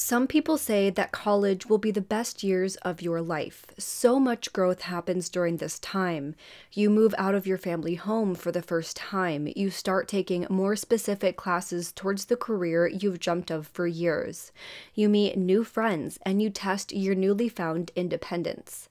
Some people say that college will be the best years of your life. So much growth happens during this time. You move out of your family home for the first time. You start taking more specific classes towards the career you've dreamt of for years. You meet new friends and you test your newly found independence.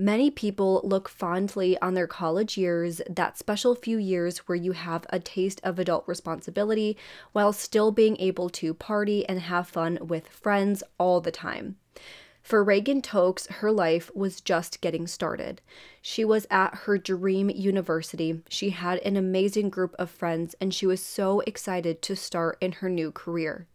Many people look fondly on their college years, that special few years where you have a taste of adult responsibility while still being able to party and have fun with friends all the time. For Reagan Tokes, her life was just getting started. She was at her dream university. She had an amazing group of friends, and she was so excited to start in her new career.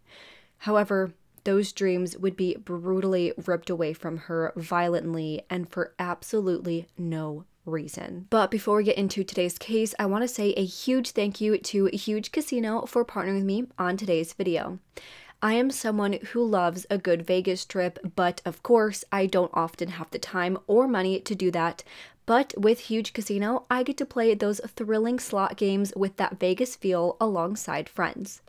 However, those dreams would be brutally ripped away from her violently and for absolutely no reason. But before we get into today's case, I want to say a huge thank you to Huuuge Casino for partnering with me on today's video. I am someone who loves a good Vegas trip, but of course, I don't often have the time or money to do that. But with Huuuge Casino, I get to play those thrilling slot games with that Vegas feel alongside friends.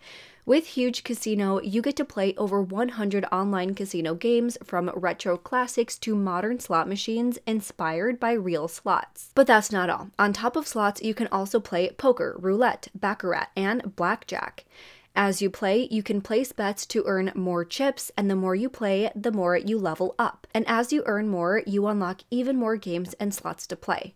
With Huuuge Casino, you get to play over 100 online casino games from retro classics to modern slot machines inspired by real slots. But that's not all. On top of slots, you can also play poker, roulette, baccarat, and blackjack. As you play, you can place bets to earn more chips, and the more you play, the more you level up. And as you earn more, you unlock even more games and slots to play.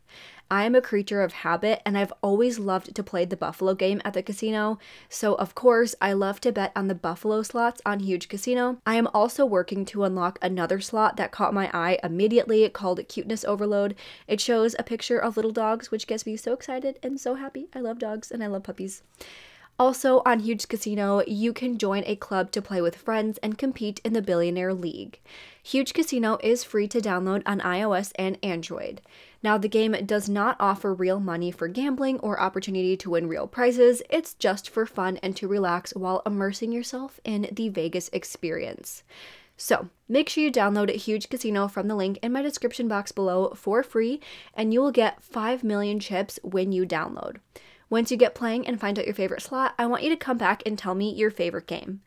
I am a creature of habit and I've always loved to play the Buffalo game at the casino, so of course I love to bet on the Buffalo slots on Huuuge Casino. I am also working to unlock another slot that caught my eye immediately called Cuteness Overload. It shows a picture of little dogs, which gets me so excited and so happy. I love dogs and I love puppies. Also, on Huuuge Casino, you can join a club to play with friends and compete in the Billionaire League. Huuuge Casino is free to download on iOS and Android. Now, the game does not offer real money for gambling or opportunity to win real prizes, it's just for fun and to relax while immersing yourself in the Vegas experience. So, make sure you download Huuuge Casino from the link in my description box below for free, and you will get 5 million chips when you download. Once you get playing and find out your favorite slot, I want you to come back and tell me your favorite game.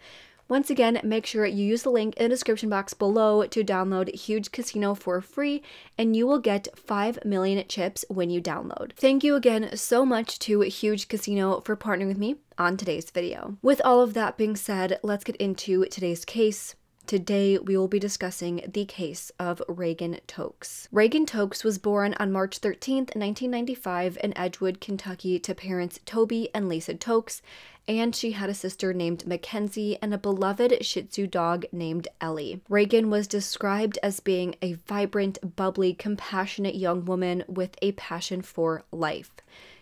Once again, make sure you use the link in the description box below to download Huuuge Casino for free, and you will get 5 million chips when you download. Thank you again so much to Huuuge Casino for partnering with me on today's video. With all of that being said, let's get into today's case. Today, we will be discussing the case of Reagan Tokes. Reagan Tokes was born on March 13, 1995, in Edgewood, Kentucky, to parents Toby and Lisa Tokes, and she had a sister named Mackenzie and a beloved Shih Tzu dog named Ellie. Reagan was described as being a vibrant, bubbly, compassionate young woman with a passion for life.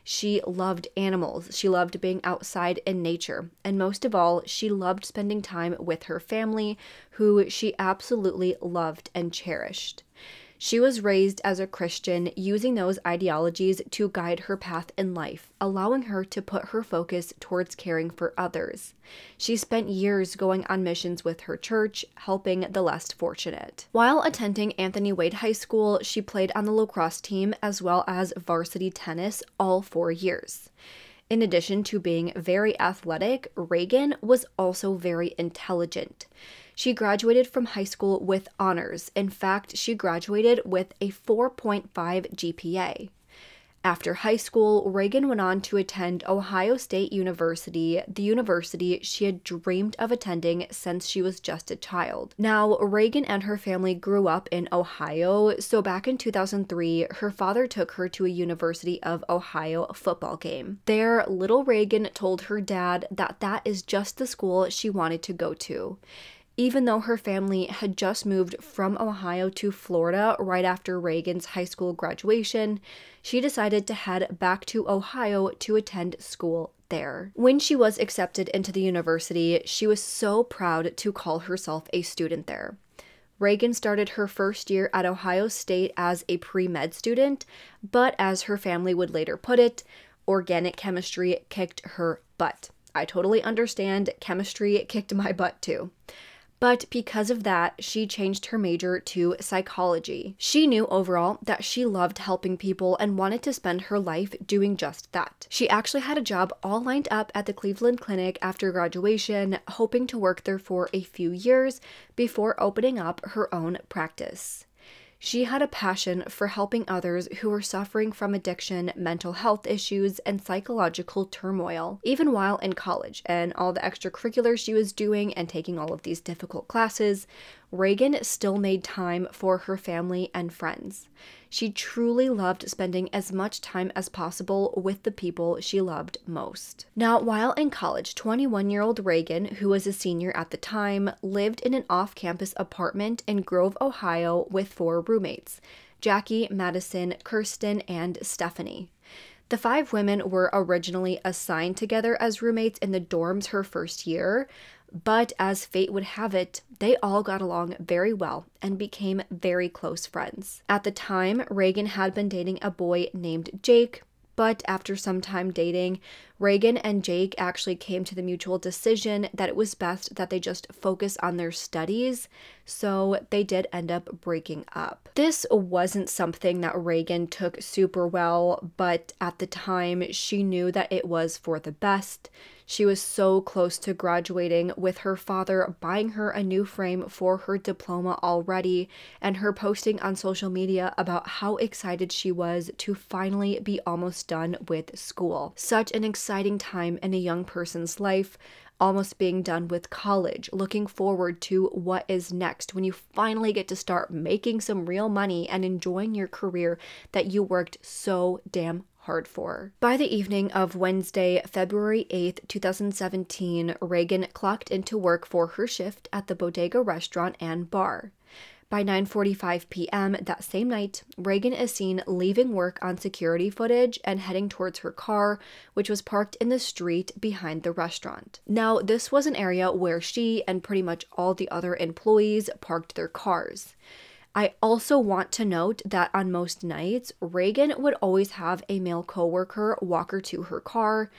She loved animals. She loved being outside in nature. And most of all, she loved spending time with her family, who she absolutely loved and cherished. She was raised as a Christian, using those ideologies to guide her path in life, allowing her to put her focus towards caring for others. She spent years going on missions with her church, helping the less fortunate. While attending Anthony Wayne High School, she played on the lacrosse team as well as varsity tennis all four years. In addition to being very athletic, Reagan was also very intelligent. She graduated from high school with honors. In fact, she graduated with a 4.5 GPA. After high school, Reagan went on to attend Ohio State University, the university she had dreamed of attending since she was just a child. Now, Reagan and her family grew up in Ohio, so back in 2003, her father took her to a University of Ohio football game. There, little Reagan told her dad that that is just the school she wanted to go to even though her family had just moved from Ohio to Florida right after Reagan's high school graduation, she decided to head back to Ohio to attend school there. When she was accepted into the university, she was so proud to call herself a student there. Reagan started her first year at Ohio State as a pre med student, but as her family would later put it, organic chemistry kicked her butt. I totally understand, chemistry kicked my butt too. But because of that, she changed her major to psychology. She knew overall that she loved helping people and wanted to spend her life doing just that. She actually had a job all lined up at the Cleveland Clinic after graduation, hoping to work there for a few years before opening up her own practice. She had a passion for helping others who were suffering from addiction, mental health issues, and psychological turmoil, even while in college and all the extracurriculars she was doing and taking all of these difficult classes. Reagan still made time for her family and friends. She truly loved spending as much time as possible with the people she loved most. Now, while in college, 21 year old Reagan, who was a senior at the time, lived in an off campus apartment in Grove, Ohio, with four roommates Jackie, Madison, Kirsten, and Stephanie. The five women were originally assigned together as roommates in the dorms her first year, but as fate would have it, they all got along very well and became very close friends. At the time, Reagan had been dating a boy named Jake, but after some time dating, Reagan and Jake actually came to the mutual decision that it was best that they just focus on their studies, so they did end up breaking up. This wasn't something that Reagan took super well, but at the time, she knew that it was for the best. She was so close to graduating, with her father buying her a new frame for her diploma already, and her posting on social media about how excited she was to finally be almost done with school. Such an exciting time in a young person's life almost being done with college, looking forward to what is next when you finally get to start making some real money and enjoying your career that you worked so damn hard for. By the evening of Wednesday, February 8th, 2017, Reagan clocked into work for her shift at the Bodega restaurant and bar. By 9:45 p.m. that same night, Reagan is seen leaving work on security footage and heading towards her car, which was parked in the street behind the restaurant. Now, this was an area where she and pretty much all the other employees parked their cars. I also want to note that on most nights, Reagan would always have a male coworker walk her to her car,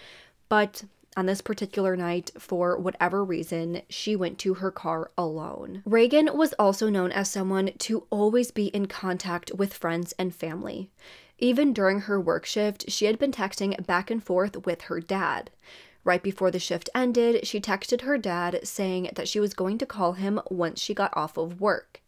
but on this particular night, for whatever reason, she went to her car alone. Reagan was also known as someone to always be in contact with friends and family. Even during her work shift, she had been texting back and forth with her dad. Right before the shift ended, she texted her dad saying that she was going to call him once she got off of work.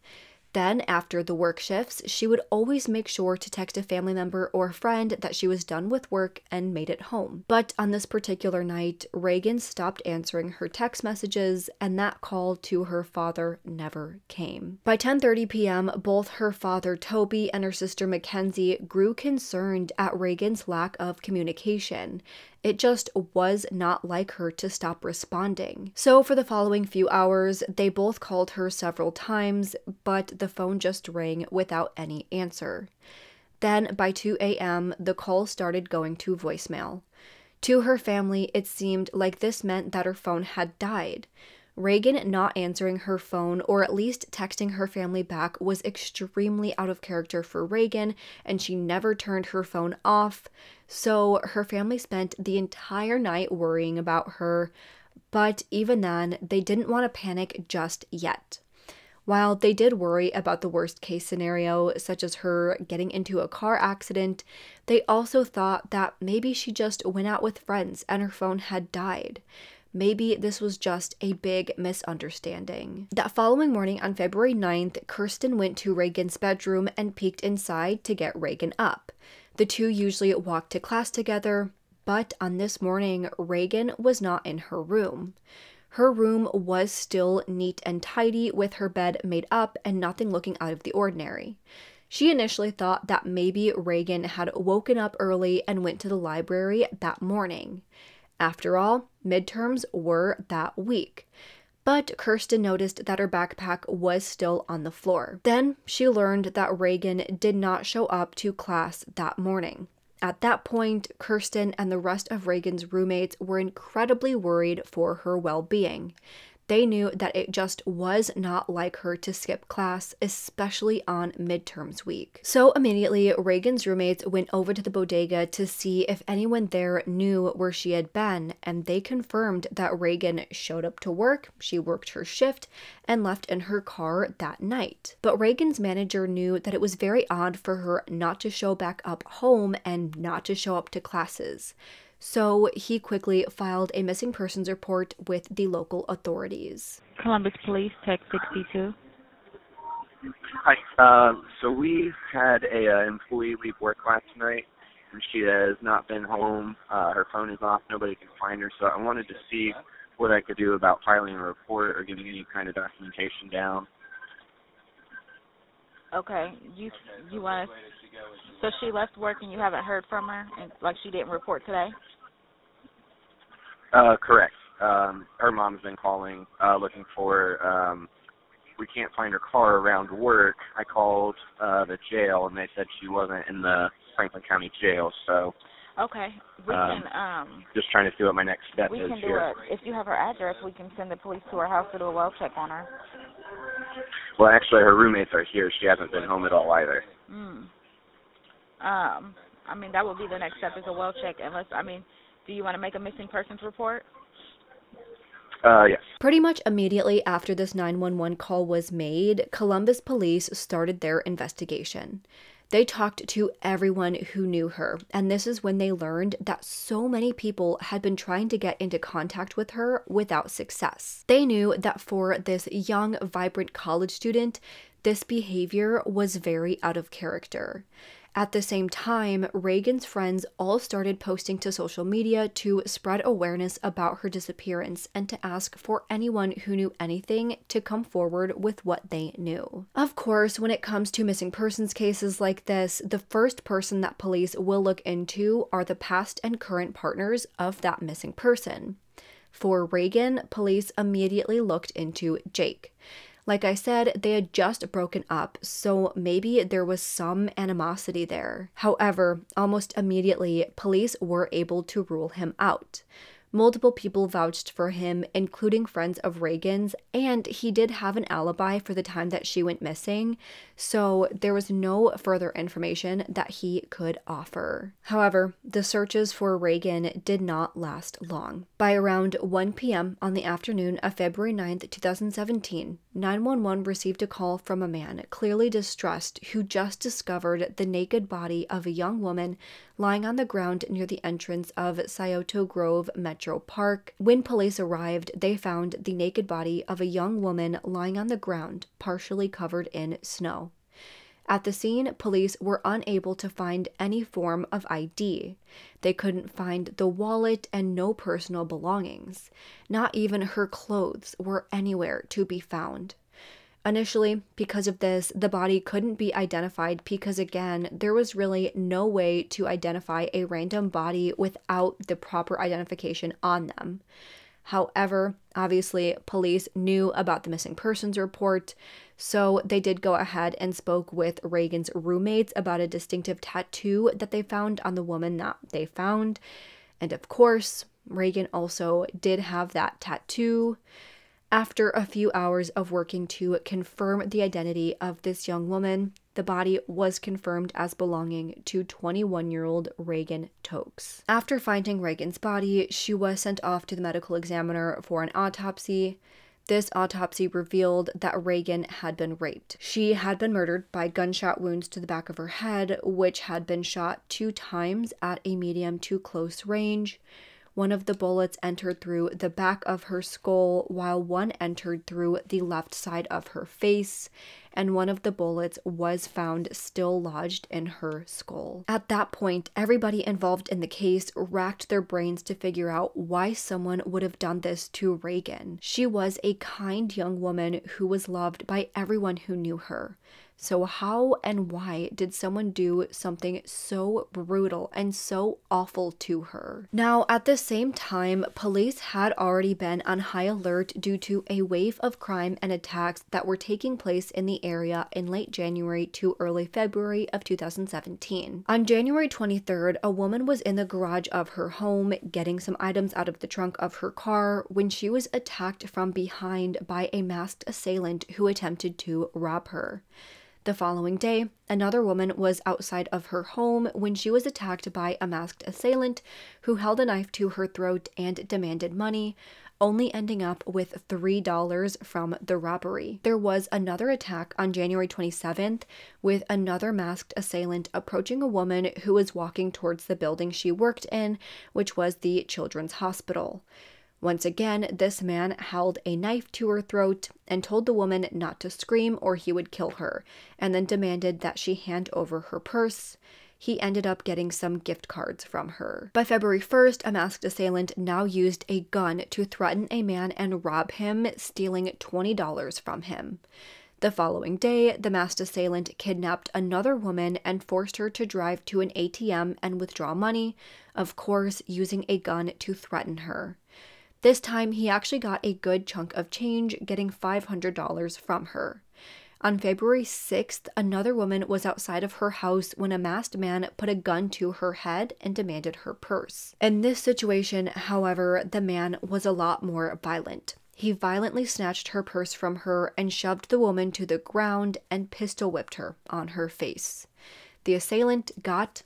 Then, after the work shifts, she would always make sure to text a family member or friend that she was done with work and made it home. But on this particular night, Reagan stopped answering her text messages and that call to her father never came. By 10:30 p.m., both her father Toby and her sister Mackenzie grew concerned at Reagan's lack of communication it just was not like her to stop responding. So, for the following few hours, they both called her several times, but the phone just rang without any answer. Then, by 2 a.m., the call started going to voicemail. To her family, it seemed like this meant that her phone had died. Reagan not answering her phone or at least texting her family back was extremely out of character for Reagan, and she never turned her phone off. So her family spent the entire night worrying about her, but even then, they didn't want to panic just yet. While they did worry about the worst case scenario, such as her getting into a car accident, they also thought that maybe she just went out with friends and her phone had died. Maybe this was just a big misunderstanding. That following morning on February 9th, Kirsten went to Reagan's bedroom and peeked inside to get Reagan up. The two usually walked to class together, but on this morning, Reagan was not in her room. Her room was still neat and tidy, with her bed made up and nothing looking out of the ordinary. She initially thought that maybe Reagan had woken up early and went to the library that morning. After all, midterms were that week. But Kirsten noticed that her backpack was still on the floor. Then she learned that Reagan did not show up to class that morning. At that point, Kirsten and the rest of Reagan's roommates were incredibly worried for her well being. They knew that it just was not like her to skip class, especially on midterms week. So immediately, Reagan's roommates went over to the bodega to see if anyone there knew where she had been, and they confirmed that Reagan showed up to work, she worked her shift, and left in her car that night. But Reagan's manager knew that it was very odd for her not to show back up home and not to show up to classes so he quickly filed a missing persons report with the local authorities. Columbus Police, Tech 62. Hi. Uh, so we had a uh, employee leave work last night, and she has not been home. Uh, her phone is off. Nobody can find her. So I wanted to see what I could do about filing a report or getting any kind of documentation down. Okay. You you want to? So she left work and you haven't heard from her, and like she didn't report today. Uh, correct. Um, her mom's been calling, uh, looking for. Um, we can't find her car around work. I called uh, the jail, and they said she wasn't in the Franklin County Jail. So. Okay, we um, can. um Just trying to see what my next step We is can do here. a. If you have her address, we can send the police to her house to do a well check on her. Well, actually, her roommates are here. She hasn't been home at all either. Hmm. Um. I mean, that would be the next step is a well check. Unless, I mean, do you want to make a missing persons report? Uh, yes. Pretty much immediately after this 911 call was made, Columbus police started their investigation. They talked to everyone who knew her, and this is when they learned that so many people had been trying to get into contact with her without success. They knew that for this young, vibrant college student, this behavior was very out of character. At the same time, Reagan's friends all started posting to social media to spread awareness about her disappearance and to ask for anyone who knew anything to come forward with what they knew. Of course, when it comes to missing persons cases like this, the first person that police will look into are the past and current partners of that missing person. For Reagan, police immediately looked into Jake. Like I said, they had just broken up, so maybe there was some animosity there. However, almost immediately, police were able to rule him out. Multiple people vouched for him, including friends of Reagan's, and he did have an alibi for the time that she went missing, so there was no further information that he could offer. However, the searches for Reagan did not last long. By around 1 p.m. on the afternoon of February 9th, 2017, 911 received a call from a man clearly distressed who just discovered the naked body of a young woman lying on the ground near the entrance of Scioto Grove Metro Park. When police arrived, they found the naked body of a young woman lying on the ground, partially covered in snow. At the scene, police were unable to find any form of ID. They couldn't find the wallet and no personal belongings. Not even her clothes were anywhere to be found. Initially, because of this, the body couldn't be identified because, again, there was really no way to identify a random body without the proper identification on them. However, obviously, police knew about the missing persons report, so they did go ahead and spoke with Reagan's roommates about a distinctive tattoo that they found on the woman that they found. And of course, Reagan also did have that tattoo. After a few hours of working to confirm the identity of this young woman, the body was confirmed as belonging to 21 year old Reagan Tokes. After finding Reagan's body, she was sent off to the medical examiner for an autopsy. This autopsy revealed that Reagan had been raped. She had been murdered by gunshot wounds to the back of her head, which had been shot two times at a medium to close range. One of the bullets entered through the back of her skull, while one entered through the left side of her face, and one of the bullets was found still lodged in her skull. At that point, everybody involved in the case racked their brains to figure out why someone would have done this to Reagan. She was a kind young woman who was loved by everyone who knew her. So, how and why did someone do something so brutal and so awful to her? Now, at the same time, police had already been on high alert due to a wave of crime and attacks that were taking place in the area in late January to early February of 2017. On January 23rd, a woman was in the garage of her home getting some items out of the trunk of her car when she was attacked from behind by a masked assailant who attempted to rob her. The following day, another woman was outside of her home when she was attacked by a masked assailant who held a knife to her throat and demanded money, only ending up with $3 from the robbery. There was another attack on January 27th with another masked assailant approaching a woman who was walking towards the building she worked in, which was the Children's Hospital. Once again, this man held a knife to her throat and told the woman not to scream or he would kill her, and then demanded that she hand over her purse. He ended up getting some gift cards from her. By February 1st, a masked assailant now used a gun to threaten a man and rob him, stealing $20 from him. The following day, the masked assailant kidnapped another woman and forced her to drive to an ATM and withdraw money, of course, using a gun to threaten her. This time, he actually got a good chunk of change, getting $500 from her. On February 6th, another woman was outside of her house when a masked man put a gun to her head and demanded her purse. In this situation, however, the man was a lot more violent. He violently snatched her purse from her and shoved the woman to the ground and pistol whipped her on her face. The assailant got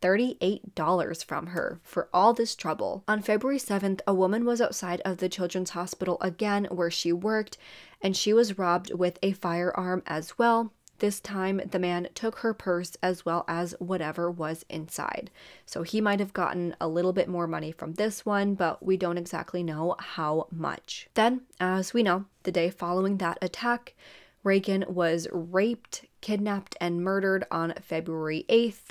$38 from her for all this trouble. On February 7th, a woman was outside of the Children's Hospital again where she worked, and she was robbed with a firearm as well. This time, the man took her purse as well as whatever was inside. So he might have gotten a little bit more money from this one, but we don't exactly know how much. Then, as we know, the day following that attack, Reagan was raped, kidnapped, and murdered on February 8th.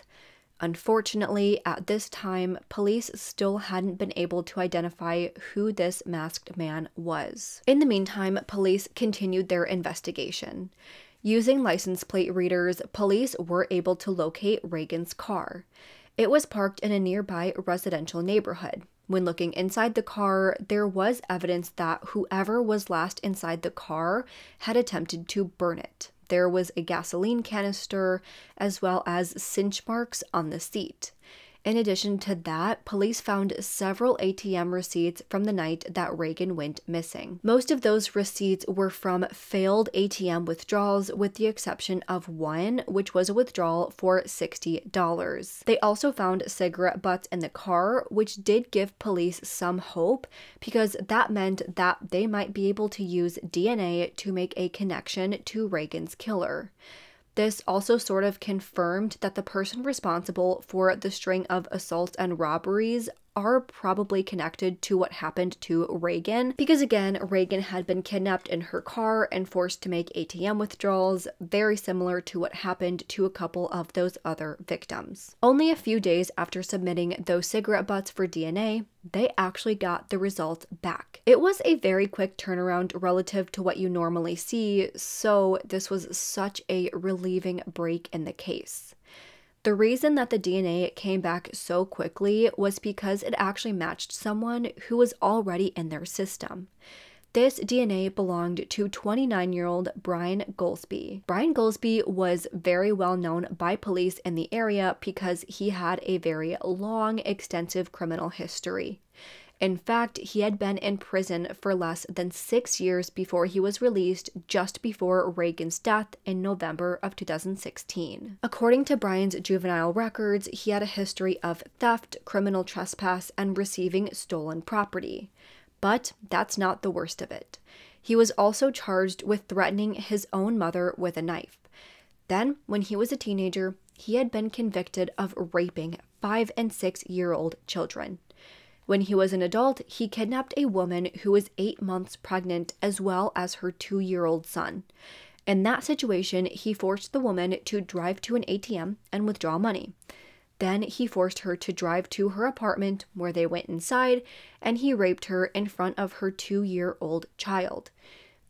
Unfortunately, at this time, police still hadn't been able to identify who this masked man was. In the meantime, police continued their investigation. Using license plate readers, police were able to locate Reagan's car. It was parked in a nearby residential neighborhood. When looking inside the car, there was evidence that whoever was last inside the car had attempted to burn it there was a gasoline canister as well as cinch marks on the seat. In addition to that, police found several ATM receipts from the night that Reagan went missing. Most of those receipts were from failed ATM withdrawals, with the exception of one, which was a withdrawal for $60. They also found cigarette butts in the car, which did give police some hope because that meant that they might be able to use DNA to make a connection to Reagan's killer. This also sort of confirmed that the person responsible for the string of assaults and robberies are probably connected to what happened to Reagan because, again, Reagan had been kidnapped in her car and forced to make ATM withdrawals, very similar to what happened to a couple of those other victims. Only a few days after submitting those cigarette butts for DNA, they actually got the results back. It was a very quick turnaround relative to what you normally see, so this was such a relieving break in the case. The reason that the DNA came back so quickly was because it actually matched someone who was already in their system. This DNA belonged to 29 year old Brian Golsby. Brian Golsby was very well known by police in the area because he had a very long, extensive criminal history. In fact, he had been in prison for less than six years before he was released just before Reagan's death in November of 2016. According to Brian's juvenile records, he had a history of theft, criminal trespass, and receiving stolen property. But that's not the worst of it. He was also charged with threatening his own mother with a knife. Then, when he was a teenager, he had been convicted of raping five and six year old children. When he was an adult, he kidnapped a woman who was eight months pregnant as well as her two year old son. In that situation, he forced the woman to drive to an ATM and withdraw money. Then he forced her to drive to her apartment where they went inside and he raped her in front of her two year old child.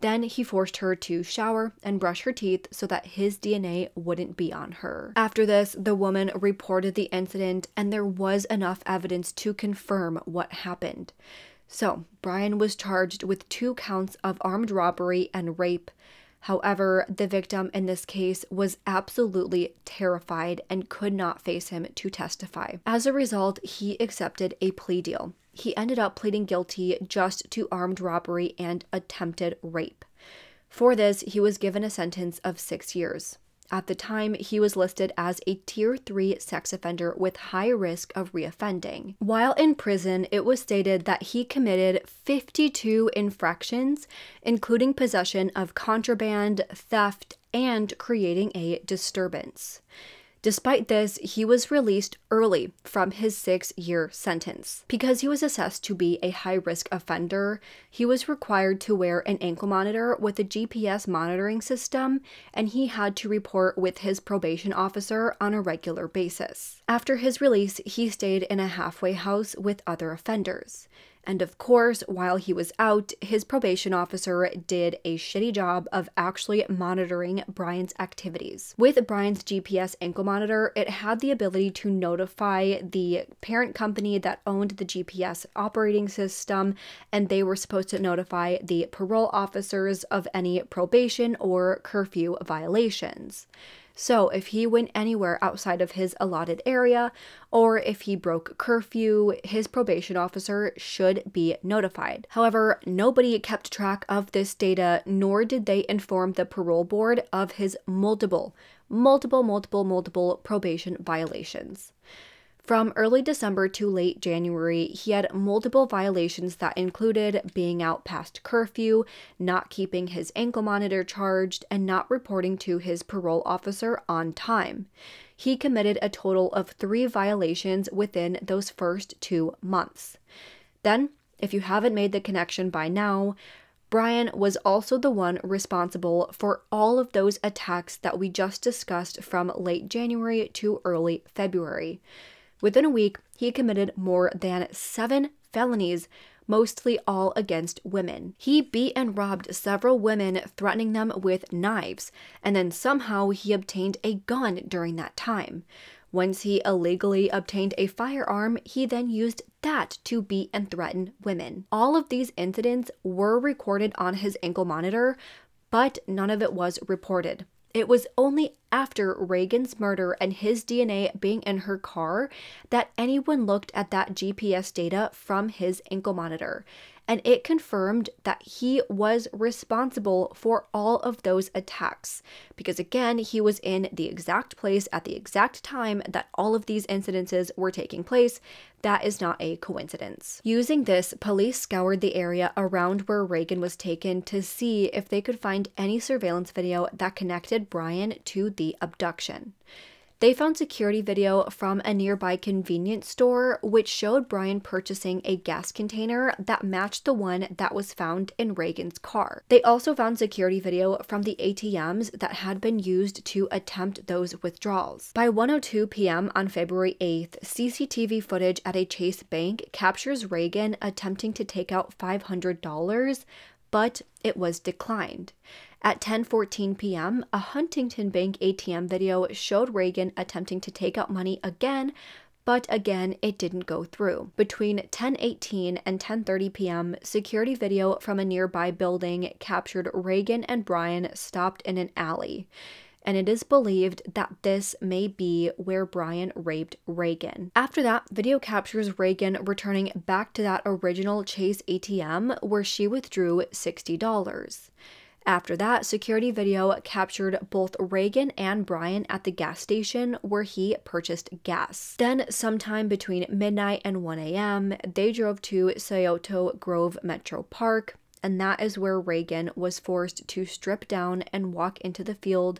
Then he forced her to shower and brush her teeth so that his DNA wouldn't be on her. After this, the woman reported the incident and there was enough evidence to confirm what happened. So, Brian was charged with two counts of armed robbery and rape. However, the victim in this case was absolutely terrified and could not face him to testify. As a result, he accepted a plea deal. He ended up pleading guilty just to armed robbery and attempted rape. For this, he was given a sentence of six years. At the time, he was listed as a Tier 3 sex offender with high risk of reoffending. While in prison, it was stated that he committed 52 infractions, including possession of contraband, theft, and creating a disturbance. Despite this, he was released early from his six year sentence. Because he was assessed to be a high risk offender, he was required to wear an ankle monitor with a GPS monitoring system, and he had to report with his probation officer on a regular basis. After his release, he stayed in a halfway house with other offenders. And of course, while he was out, his probation officer did a shitty job of actually monitoring Brian's activities. With Brian's GPS ankle monitor, it had the ability to notify the parent company that owned the GPS operating system, and they were supposed to notify the parole officers of any probation or curfew violations. So, if he went anywhere outside of his allotted area or if he broke curfew, his probation officer should be notified. However, nobody kept track of this data, nor did they inform the parole board of his multiple, multiple, multiple, multiple probation violations. From early December to late January, he had multiple violations that included being out past curfew, not keeping his ankle monitor charged, and not reporting to his parole officer on time. He committed a total of three violations within those first two months. Then, if you haven't made the connection by now, Brian was also the one responsible for all of those attacks that we just discussed from late January to early February. Within a week, he committed more than seven felonies, mostly all against women. He beat and robbed several women, threatening them with knives, and then somehow he obtained a gun during that time. Once he illegally obtained a firearm, he then used that to beat and threaten women. All of these incidents were recorded on his ankle monitor, but none of it was reported. It was only after Reagan's murder and his DNA being in her car that anyone looked at that GPS data from his ankle monitor and it confirmed that he was responsible for all of those attacks. Because again, he was in the exact place at the exact time that all of these incidences were taking place. That is not a coincidence. Using this, police scoured the area around where Reagan was taken to see if they could find any surveillance video that connected Brian to the abduction. They found security video from a nearby convenience store, which showed Brian purchasing a gas container that matched the one that was found in Reagan's car. They also found security video from the ATMs that had been used to attempt those withdrawals. By 1:02 p.m. on February 8th, CCTV footage at a Chase bank captures Reagan attempting to take out $500, but it was declined. At 10:14 p.m., a Huntington Bank ATM video showed Reagan attempting to take out money again, but again it didn't go through. Between 10:18 and 10:30 p.m., security video from a nearby building captured Reagan and Brian stopped in an alley. And it is believed that this may be where Brian raped Reagan. After that, video captures Reagan returning back to that original Chase ATM where she withdrew $60. After that, security video captured both Reagan and Brian at the gas station where he purchased gas. Then, sometime between midnight and 1 a.m., they drove to Scioto Grove Metro Park, and that is where Reagan was forced to strip down and walk into the field,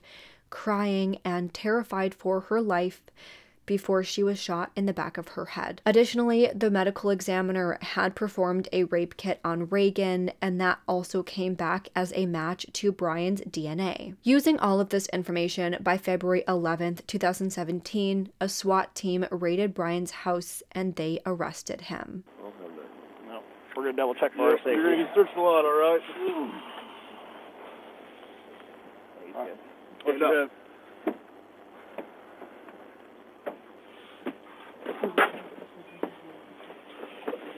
crying and terrified for her life before she was shot in the back of her head. Additionally, the medical examiner had performed a rape kit on Reagan, and that also came back as a match to Brian's DNA. Using all of this information, by February 11th, 2017, a SWAT team raided Brian's house and they arrested him. No, we're gonna double check for our safety. You're gonna search the lot, all right? What's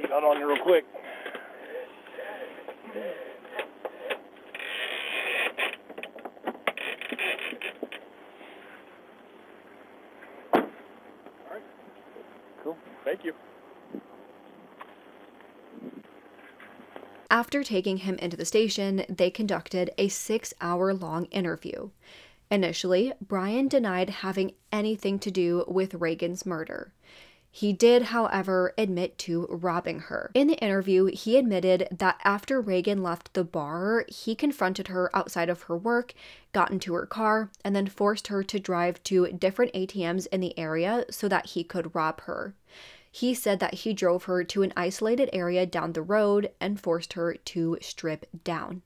Got on you real quick. All right. Cool. Thank you. After taking him into the station, they conducted a six hour long interview. Initially, Brian denied having anything to do with Reagan's murder. He did, however, admit to robbing her. In the interview, he admitted that after Reagan left the bar, he confronted her outside of her work, got into her car, and then forced her to drive to different ATMs in the area so that he could rob her. He said that he drove her to an isolated area down the road and forced her to strip down.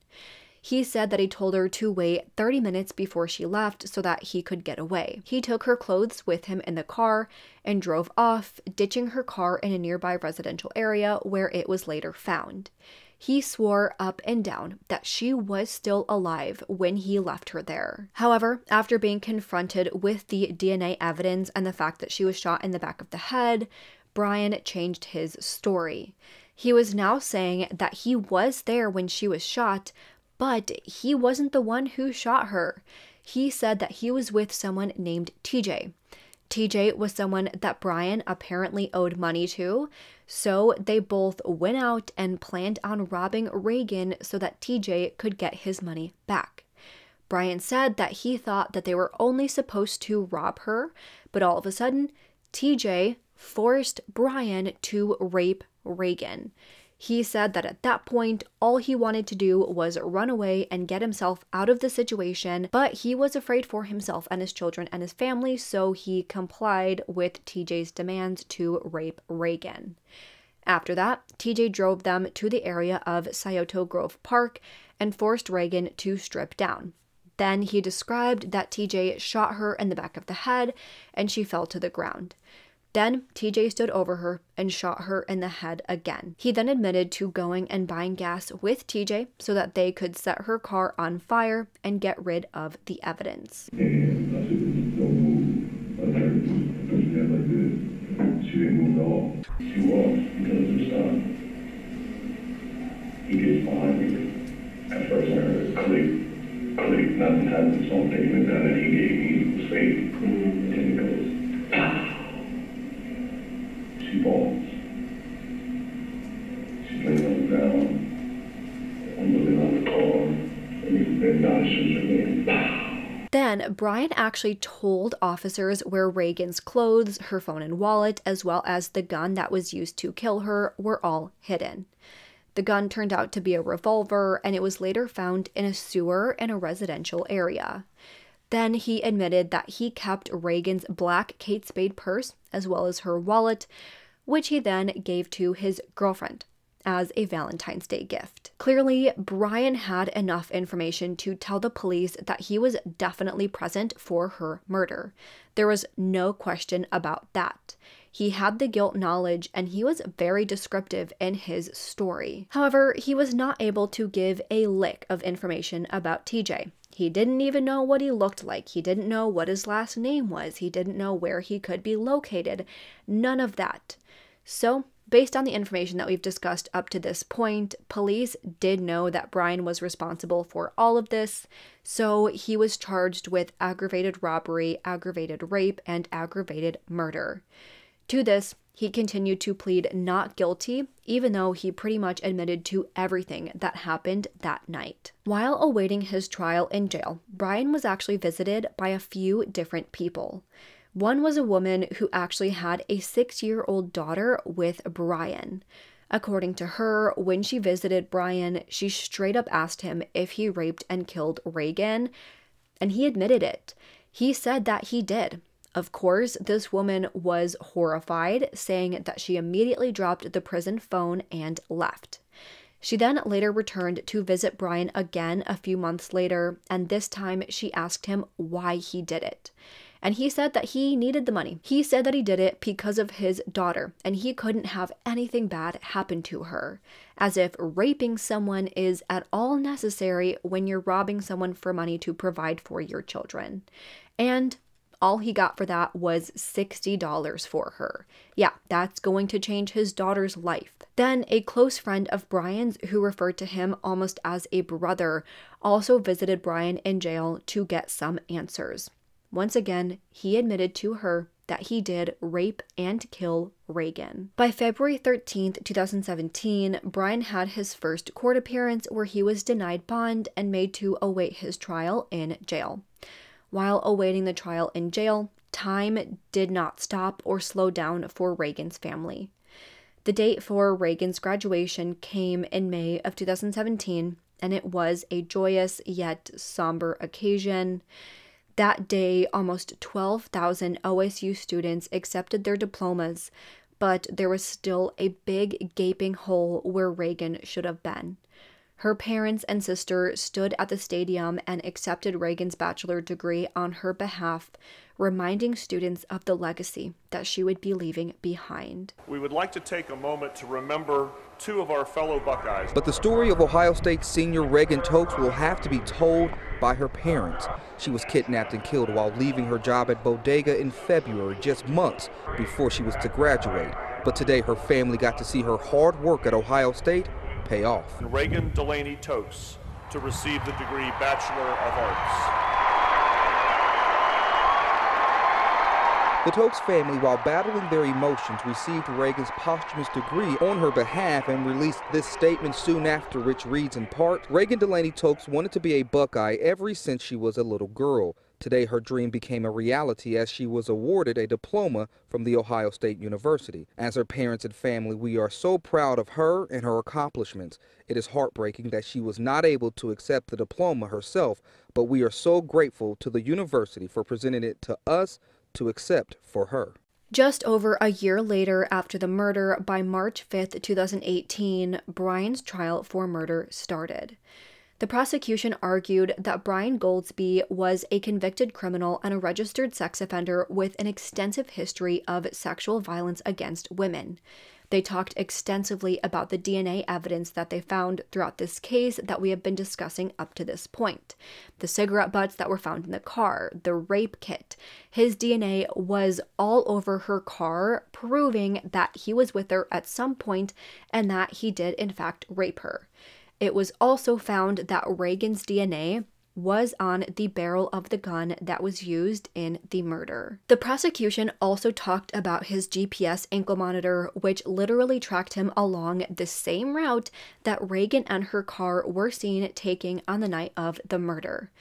He said that he told her to wait 30 minutes before she left so that he could get away. He took her clothes with him in the car and drove off, ditching her car in a nearby residential area where it was later found. He swore up and down that she was still alive when he left her there. However, after being confronted with the DNA evidence and the fact that she was shot in the back of the head, Brian changed his story. He was now saying that he was there when she was shot, but he wasn't the one who shot her. He said that he was with someone named TJ. TJ was someone that Brian apparently owed money to, so they both went out and planned on robbing Reagan so that TJ could get his money back. Brian said that he thought that they were only supposed to rob her, but all of a sudden, TJ forced Brian to rape Reagan. He said that at that point, all he wanted to do was run away and get himself out of the situation, but he was afraid for himself and his children and his family, so he complied with TJ's demands to rape Reagan. After that, TJ drove them to the area of Scioto Grove Park and forced Reagan to strip down. Then he described that TJ shot her in the back of the head and she fell to the ground. Then TJ stood over her and shot her in the head again. He then admitted to going and buying gas with TJ so that they could set her car on fire and get rid of the evidence. I the gun that he gave me fake. On the ground. I'm on the car, and again, pow. Then Brian actually told officers where Reagan's clothes, her phone and wallet, as well as the gun that was used to kill her, were all hidden. The gun turned out to be a revolver, and it was later found in a sewer in a residential area. Then he admitted that he kept Reagan's black Kate Spade purse as well as her wallet, which he then gave to his girlfriend as a Valentine's Day gift. Clearly, Brian had enough information to tell the police that he was definitely present for her murder. There was no question about that. He had the guilt knowledge and he was very descriptive in his story. However, he was not able to give a lick of information about TJ. He didn't even know what he looked like. He didn't know what his last name was. He didn't know where he could be located. None of that. So, based on the information that we've discussed up to this point, police did know that Brian was responsible for all of this, so he was charged with aggravated robbery, aggravated rape, and aggravated murder. To this, he continued to plead not guilty, even though he pretty much admitted to everything that happened that night. While awaiting his trial in jail, Brian was actually visited by a few different people. One was a woman who actually had a six year old daughter with Brian. According to her, when she visited Brian, she straight up asked him if he raped and killed Reagan, and he admitted it. He said that he did. Of course, this woman was horrified, saying that she immediately dropped the prison phone and left. She then later returned to visit Brian again a few months later, and this time she asked him why he did it. And he said that he needed the money. He said that he did it because of his daughter, and he couldn't have anything bad happen to her. As if raping someone is at all necessary when you're robbing someone for money to provide for your children. And all he got for that was $60 for her. Yeah, that's going to change his daughter's life. Then, a close friend of Brian's, who referred to him almost as a brother, also visited Brian in jail to get some answers. Once again, he admitted to her that he did rape and kill Reagan. By February 13, 2017, Brian had his first court appearance where he was denied bond and made to await his trial in jail. While awaiting the trial in jail, time did not stop or slow down for Reagan's family. The date for Reagan's graduation came in May of 2017, and it was a joyous yet somber occasion. That day, almost 12,000 OSU students accepted their diplomas, but there was still a big gaping hole where Reagan should have been. Her parents and sister stood at the stadium and accepted Reagan's bachelor degree on her behalf, reminding students of the legacy that she would be leaving behind. We would like to take a moment to remember two of our fellow Buckeyes. But the story of Ohio State senior Reagan Tokes will have to be told by her parents. She was kidnapped and killed while leaving her job at Bodega in February, just months before she was to graduate. But today her family got to see her hard work at Ohio State pay off. Reagan Delaney Tokes to receive the degree Bachelor of Arts. The Tokes family, while battling their emotions, received Reagan's posthumous degree on her behalf and released this statement soon after, which reads in part, Reagan Delaney Tokes wanted to be a Buckeye ever since she was a little girl. Today, her dream became a reality as she was awarded a diploma from The Ohio State University. As her parents and family, we are so proud of her and her accomplishments. It is heartbreaking that she was not able to accept the diploma herself, but we are so grateful to the university for presenting it to us to accept for her. Just over a year later, after the murder, by March 5th, 2018, Brian's trial for murder started. The prosecution argued that Brian Golsby was a convicted criminal and a registered sex offender with an extensive history of sexual violence against women. They talked extensively about the DNA evidence that they found throughout this case that we have been discussing up to this point. The cigarette butts that were found in the car, the rape kit. His DNA was all over her car, proving that he was with her at some point and that he did, in fact, rape her. It was also found that Reagan's DNA was on the barrel of the gun that was used in the murder. The prosecution also talked about his GPS ankle monitor, which literally tracked him along the same route that Reagan and her car were seen taking on the night of the murder.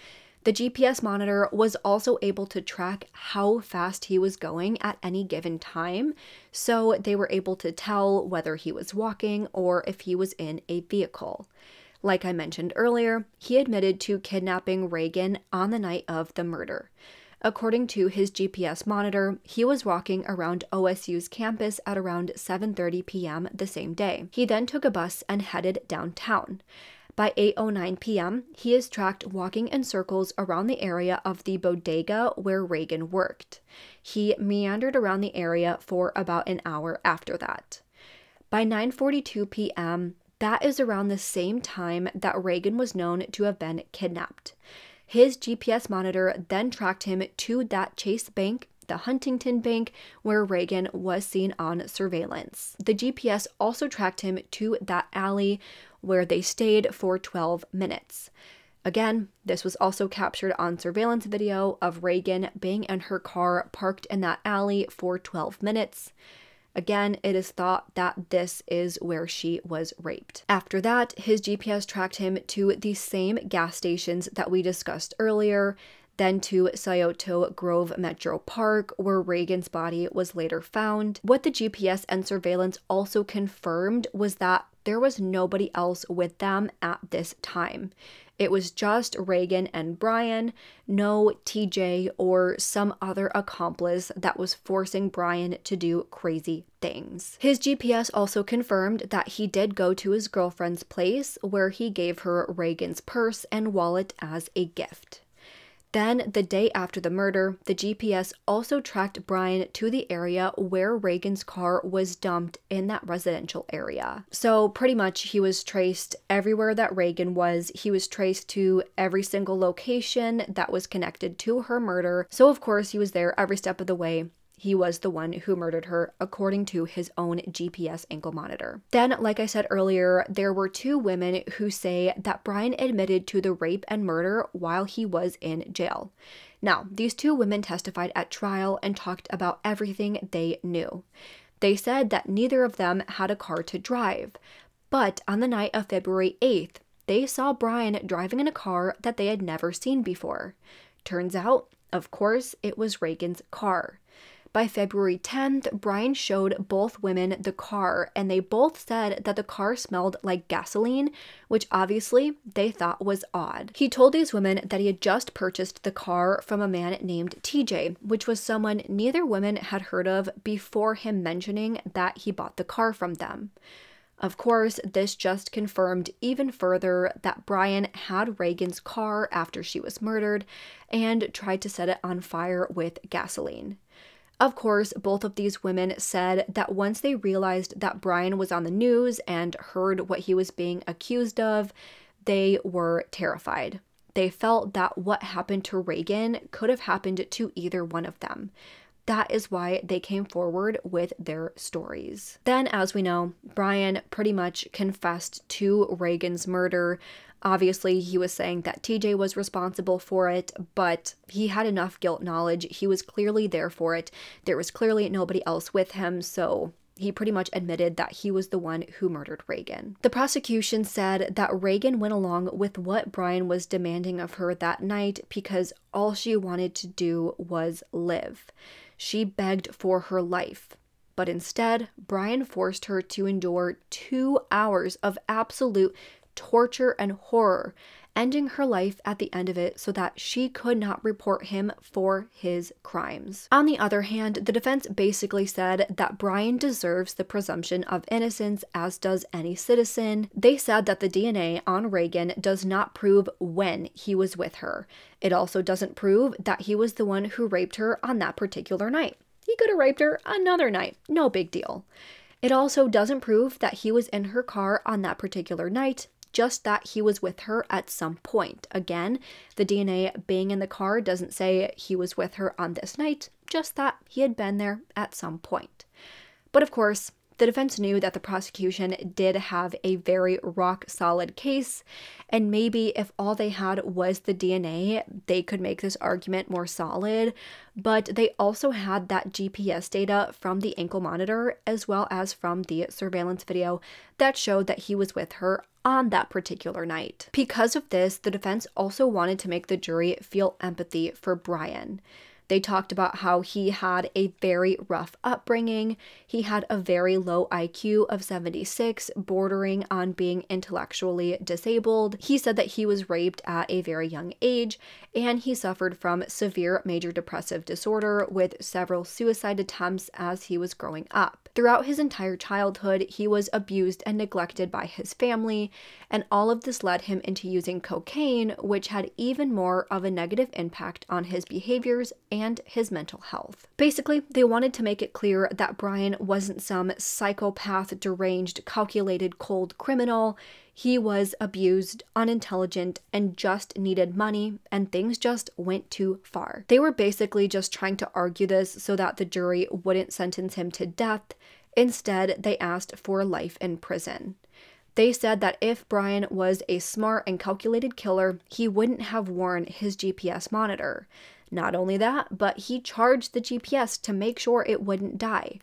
The GPS monitor was also able to track how fast he was going at any given time, so they were able to tell whether he was walking or if he was in a vehicle. Like I mentioned earlier, he admitted to kidnapping Reagan on the night of the murder. According to his GPS monitor, he was walking around OSU's campus at around 7:30 p.m. the same day. He then took a bus and headed downtown. By 8:09 p.m., he is tracked walking in circles around the area of the bodega where Reagan worked. He meandered around the area for about an hour after that. By 9:42 p.m., that is around the same time that Reagan was known to have been kidnapped. His GPS monitor then tracked him to that Chase Bank, the Huntington Bank, where Reagan was seen on surveillance. The GPS also tracked him to that alley where they stayed for 12 minutes. Again, this was also captured on surveillance video of Reagan being in her car parked in that alley for 12 minutes. Again, it is thought that this is where she was raped. After that, his GPS tracked him to the same gas stations that we discussed earlier, then to Scioto Grove Metro Park, where Reagan's body was later found. What the GPS and surveillance also confirmed was that there was nobody else with them at this time. It was just Reagan and Brian, no TJ or some other accomplice that was forcing Brian to do crazy things. His GPS also confirmed that he did go to his girlfriend's place where he gave her Reagan's purse and wallet as a gift. Then, the day after the murder, the GPS also tracked Brian to the area where Reagan's car was dumped in that residential area. So, pretty much, he was traced everywhere that Reagan was. He was traced to every single location that was connected to her murder. So, of course, he was there every step of the way he was the one who murdered her, according to his own GPS ankle monitor. Then, like I said earlier, there were two women who say that Brian admitted to the rape and murder while he was in jail. Now, these two women testified at trial and talked about everything they knew. They said that neither of them had a car to drive, but on the night of February 8th, they saw Brian driving in a car that they had never seen before. Turns out, of course, it was Reagan's car. By February 10th, Brian showed both women the car, and they both said that the car smelled like gasoline, which obviously they thought was odd. He told these women that he had just purchased the car from a man named TJ, which was someone neither women had heard of before him mentioning that he bought the car from them. Of course, this just confirmed even further that Brian had Reagan's car after she was murdered and tried to set it on fire with gasoline. Of course, both of these women said that once they realized that Brian was on the news and heard what he was being accused of, they were terrified. They felt that what happened to Reagan could have happened to either one of them. That is why they came forward with their stories. Then, as we know, Brian pretty much confessed to Reagan's murder. Obviously, he was saying that TJ was responsible for it, but he had enough guilt knowledge. He was clearly there for it. There was clearly nobody else with him, so he pretty much admitted that he was the one who murdered Reagan. The prosecution said that Reagan went along with what Brian was demanding of her that night because all she wanted to do was live. She begged for her life. But instead, Brian forced her to endure two hours of absolute torture and horror, ending her life at the end of it so that she could not report him for his crimes. On the other hand, the defense basically said that Brian deserves the presumption of innocence, as does any citizen. They said that the DNA on Reagan does not prove when he was with her. It also doesn't prove that he was the one who raped her on that particular night. He could have raped her another night, no big deal. It also doesn't prove that he was in her car on that particular night, just that he was with her at some point. Again, the DNA being in the car doesn't say he was with her on this night, just that he had been there at some point. But of course, the defense knew that the prosecution did have a very rock solid case, and maybe if all they had was the DNA, they could make this argument more solid. But they also had that GPS data from the ankle monitor as well as from the surveillance video that showed that he was with her on that particular night. Because of this, the defense also wanted to make the jury feel empathy for Brian. They talked about how he had a very rough upbringing. He had a very low IQ of 76, bordering on being intellectually disabled. He said that he was raped at a very young age and he suffered from severe major depressive disorder with several suicide attempts as he was growing up. Throughout his entire childhood, he was abused and neglected by his family, and all of this led him into using cocaine, which had even more of a negative impact on his behaviors and his mental health. Basically, they wanted to make it clear that Brian wasn't some psychopath, deranged, calculated, cold criminal. He was abused, unintelligent, and just needed money, and things just went too far. They were basically just trying to argue this so that the jury wouldn't sentence him to death. Instead, they asked for life in prison. They said that if Brian was a smart and calculated killer, he wouldn't have worn his GPS monitor. Not only that, but he charged the GPS to make sure it wouldn't die.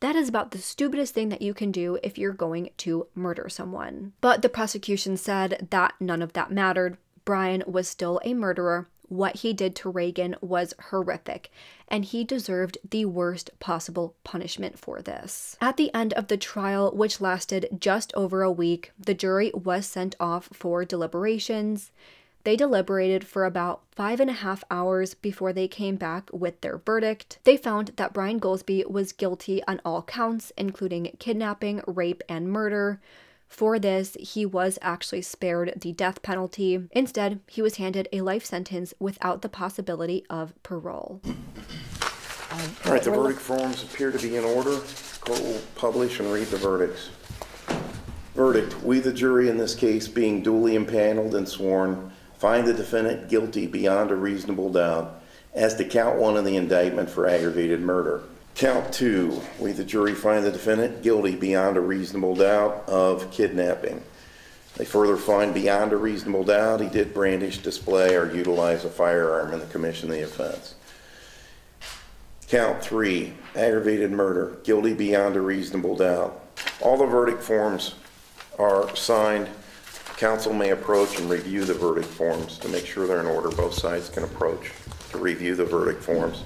That is about the stupidest thing that you can do if you're going to murder someone. But the prosecution said that none of that mattered. Brian was still a murderer. What he did to Reagan was horrific, and he deserved the worst possible punishment for this. At the end of the trial, which lasted just over a week, the jury was sent off for deliberations. They deliberated for about five and a half hours before they came back with their verdict. They found that Brian Golsby was guilty on all counts, including kidnapping, rape, and murder. For this, he was actually spared the death penalty. Instead, he was handed a life sentence without the possibility of parole. All right, the verdict forms appear to be in order. Court will publish and read the verdicts. Verdict, we the jury in this case being duly impaneled and sworn, find the defendant guilty beyond a reasonable doubt as to count one of the indictment for aggravated murder. Count two, we the jury find the defendant guilty beyond a reasonable doubt of kidnapping. They further find beyond a reasonable doubt he did brandish, display, or utilize a firearm in the commission of the offense. Count three, aggravated murder, guilty beyond a reasonable doubt. All the verdict forms are signed. Counsel may approach and review the verdict forms to make sure they're in order. Both sides can approach to review the verdict forms.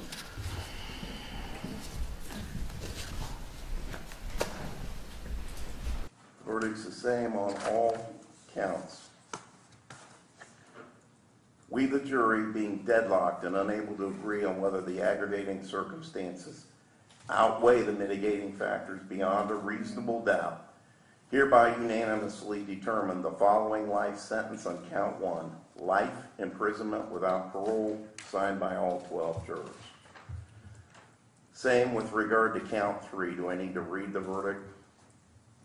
Verdict's the same on all counts. We, the jury, being deadlocked and unable to agree on whether the aggravating circumstances outweigh the mitigating factors beyond a reasonable doubt, hereby unanimously determine the following life sentence on count one, life imprisonment without parole, signed by all 12 jurors. Same with regard to count three. Do I need to read the verdict?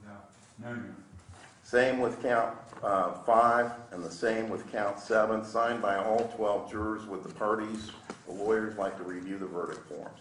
No, no. Same with count uh, five, and the same with count seven, signed by all 12 jurors. Would the parties, the lawyers, like to review the verdict forms?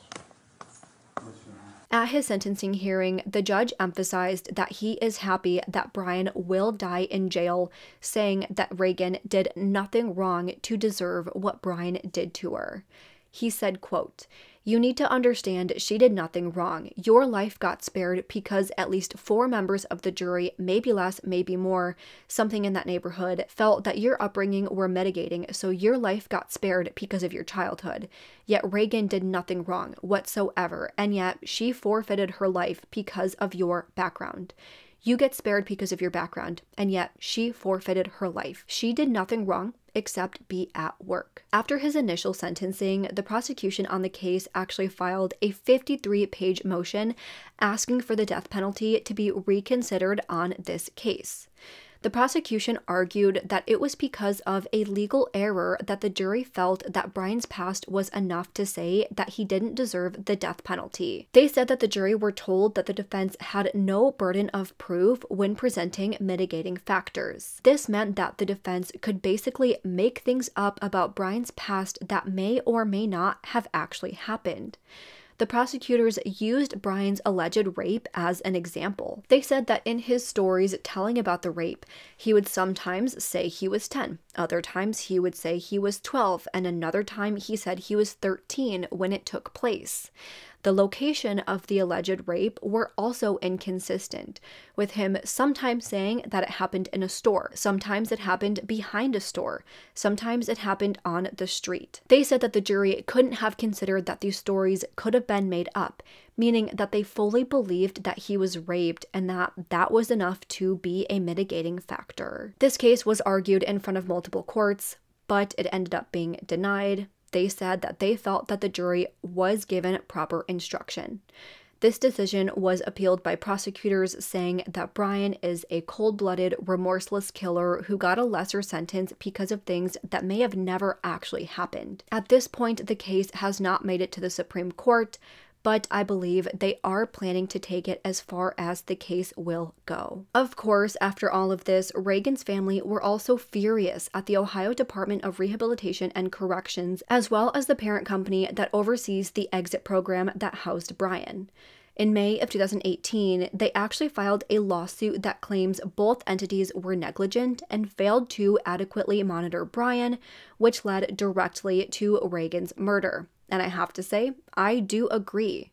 At his sentencing hearing, the judge emphasized that he is happy that Brian will die in jail, saying that Reagan did nothing wrong to deserve what Brian did to her. He said, quote, you need to understand she did nothing wrong. Your life got spared because at least four members of the jury, maybe less, maybe more, something in that neighborhood, felt that your upbringing were mitigating, so your life got spared because of your childhood. Yet Reagan did nothing wrong whatsoever, and yet she forfeited her life because of your background. You get spared because of your background, and yet she forfeited her life. She did nothing wrong except be at work. After his initial sentencing, the prosecution on the case actually filed a 53 page motion asking for the death penalty to be reconsidered on this case. The prosecution argued that it was because of a legal error that the jury felt that Brian's past was enough to say that he didn't deserve the death penalty. They said that the jury were told that the defense had no burden of proof when presenting mitigating factors. This meant that the defense could basically make things up about Brian's past that may or may not have actually happened the prosecutors used Brian's alleged rape as an example. They said that in his stories telling about the rape, he would sometimes say he was 10, other times he would say he was 12, and another time he said he was 13 when it took place. The location of the alleged rape were also inconsistent, with him sometimes saying that it happened in a store, sometimes it happened behind a store, sometimes it happened on the street. They said that the jury couldn't have considered that these stories could have been made up, meaning that they fully believed that he was raped and that that was enough to be a mitigating factor. This case was argued in front of multiple courts, but it ended up being denied they said that they felt that the jury was given proper instruction. This decision was appealed by prosecutors, saying that Brian is a cold blooded, remorseless killer who got a lesser sentence because of things that may have never actually happened. At this point, the case has not made it to the Supreme Court, but I believe they are planning to take it as far as the case will go. Of course, after all of this, Reagan's family were also furious at the Ohio Department of Rehabilitation and Corrections, as well as the parent company that oversees the exit program that housed Brian. In May of 2018, they actually filed a lawsuit that claims both entities were negligent and failed to adequately monitor Brian, which led directly to Reagan's murder. And I have to say, I do agree.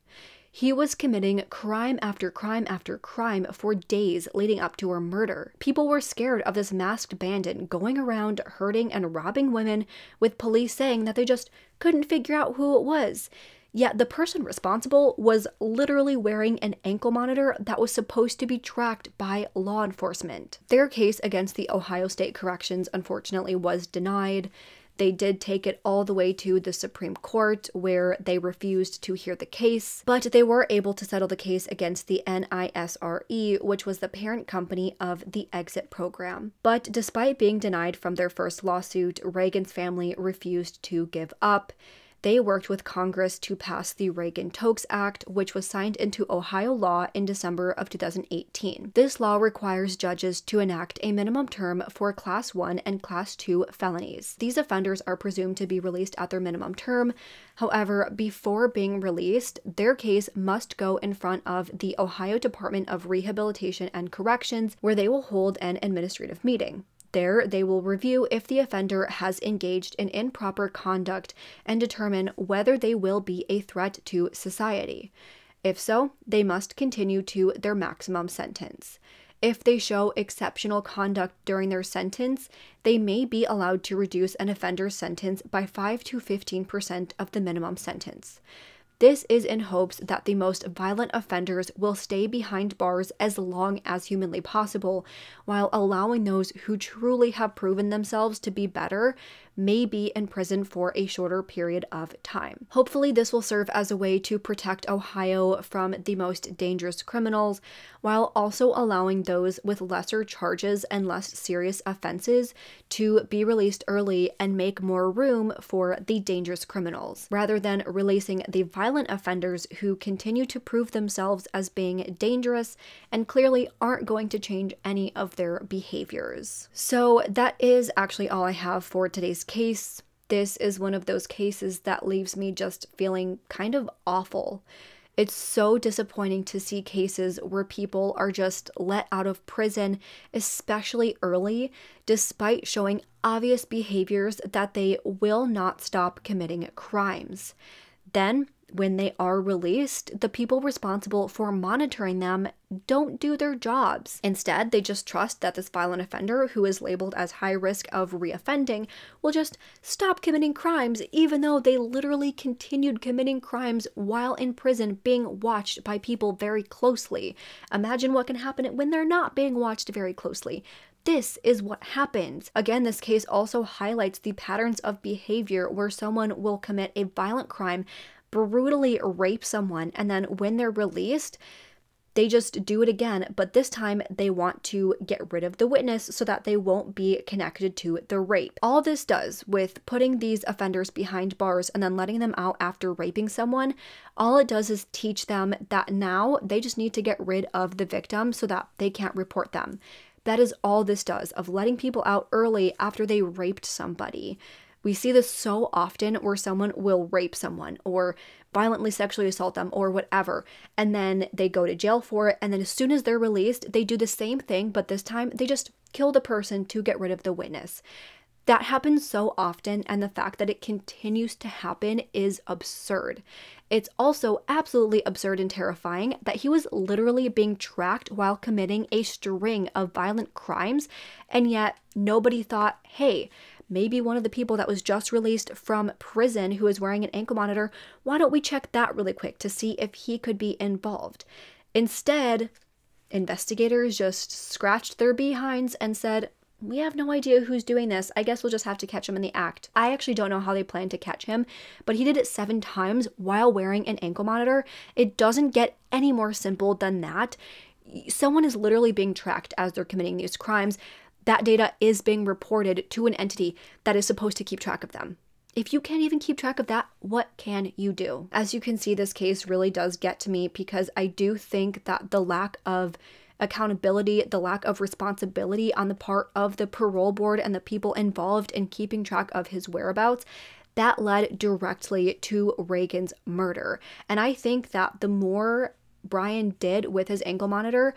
He was committing crime after crime after crime for days leading up to her murder. People were scared of this masked bandit going around hurting and robbing women, with police saying that they just couldn't figure out who it was. Yet the person responsible was literally wearing an ankle monitor that was supposed to be tracked by law enforcement. Their case against the Ohio State Corrections unfortunately was denied. They did take it all the way to the Supreme Court, where they refused to hear the case, but they were able to settle the case against the NISRE, which was the parent company of the exit program. But despite being denied from their first lawsuit, Reagan's family refused to give up they worked with Congress to pass the Reagan Tokes Act, which was signed into Ohio law in December of 2018. This law requires judges to enact a minimum term for Class 1 and Class 2 felonies. These offenders are presumed to be released at their minimum term. However, before being released, their case must go in front of the Ohio Department of Rehabilitation and Corrections, where they will hold an administrative meeting. There, they will review if the offender has engaged in improper conduct and determine whether they will be a threat to society. If so, they must continue to their maximum sentence. If they show exceptional conduct during their sentence, they may be allowed to reduce an offender's sentence by 5 to 15% of the minimum sentence. This is in hopes that the most violent offenders will stay behind bars as long as humanly possible, while allowing those who truly have proven themselves to be better may be in prison for a shorter period of time. Hopefully, this will serve as a way to protect Ohio from the most dangerous criminals, while also allowing those with lesser charges and less serious offenses to be released early and make more room for the dangerous criminals, rather than releasing the violent offenders who continue to prove themselves as being dangerous and clearly aren't going to change any of their behaviors. So, that is actually all I have for today's case, this is one of those cases that leaves me just feeling kind of awful. It's so disappointing to see cases where people are just let out of prison, especially early, despite showing obvious behaviors that they will not stop committing crimes. Then when they are released, the people responsible for monitoring them don't do their jobs. Instead, they just trust that this violent offender, who is labeled as high risk of reoffending, will just stop committing crimes, even though they literally continued committing crimes while in prison being watched by people very closely. Imagine what can happen when they're not being watched very closely. This is what happens. Again, this case also highlights the patterns of behavior where someone will commit a violent crime brutally rape someone and then when they're released, they just do it again, but this time they want to get rid of the witness so that they won't be connected to the rape. All this does with putting these offenders behind bars and then letting them out after raping someone, all it does is teach them that now they just need to get rid of the victim so that they can't report them. That is all this does of letting people out early after they raped somebody. We see this so often where someone will rape someone or violently sexually assault them or whatever, and then they go to jail for it. And then as soon as they're released, they do the same thing, but this time they just kill the person to get rid of the witness. That happens so often, and the fact that it continues to happen is absurd. It's also absolutely absurd and terrifying that he was literally being tracked while committing a string of violent crimes, and yet nobody thought, hey, maybe one of the people that was just released from prison who is wearing an ankle monitor, why don't we check that really quick to see if he could be involved? Instead, investigators just scratched their behinds and said, we have no idea who's doing this. I guess we'll just have to catch him in the act. I actually don't know how they plan to catch him, but he did it seven times while wearing an ankle monitor. It doesn't get any more simple than that. Someone is literally being tracked as they're committing these crimes that data is being reported to an entity that is supposed to keep track of them. If you can't even keep track of that, what can you do? As you can see, this case really does get to me because I do think that the lack of accountability, the lack of responsibility on the part of the parole board and the people involved in keeping track of his whereabouts, that led directly to Reagan's murder. And I think that the more Brian did with his ankle monitor,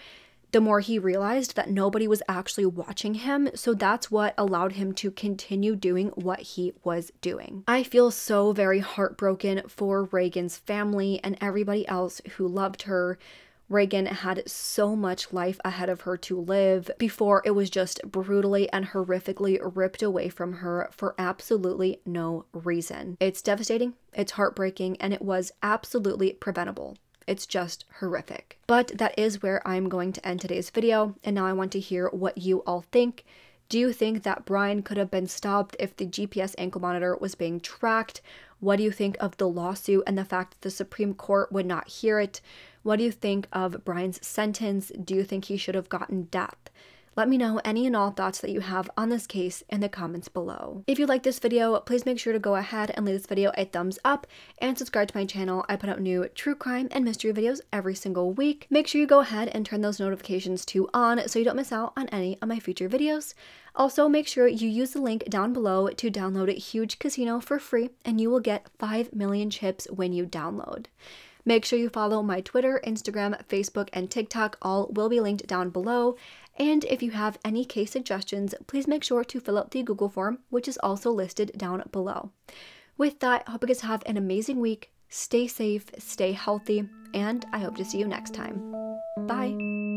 the more he realized that nobody was actually watching him. So that's what allowed him to continue doing what he was doing. I feel so very heartbroken for Reagan's family and everybody else who loved her. Reagan had so much life ahead of her to live before it was just brutally and horrifically ripped away from her for absolutely no reason. It's devastating, it's heartbreaking, and it was absolutely preventable. It's just horrific. But that is where I'm going to end today's video, and now I want to hear what you all think. Do you think that Brian could have been stopped if the GPS ankle monitor was being tracked? What do you think of the lawsuit and the fact that the Supreme Court would not hear it? What do you think of Brian's sentence? Do you think he should have gotten death? Let me know any and all thoughts that you have on this case in the comments below. If you like this video, please make sure to go ahead and leave this video a thumbs up and subscribe to my channel. I put out new true crime and mystery videos every single week. Make sure you go ahead and turn those notifications to on so you don't miss out on any of my future videos. Also, make sure you use the link down below to download a Huuuge Casino for free and you will get 5 million chips when you download. Make sure you follow my Twitter, Instagram, Facebook, and TikTok. All will be linked down below. And if you have any case suggestions, please make sure to fill out the Google form, which is also listed down below. With that, I hope you guys have an amazing week. Stay safe, stay healthy, and I hope to see you next time. Bye.